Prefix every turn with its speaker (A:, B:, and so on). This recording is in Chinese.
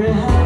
A: 我们。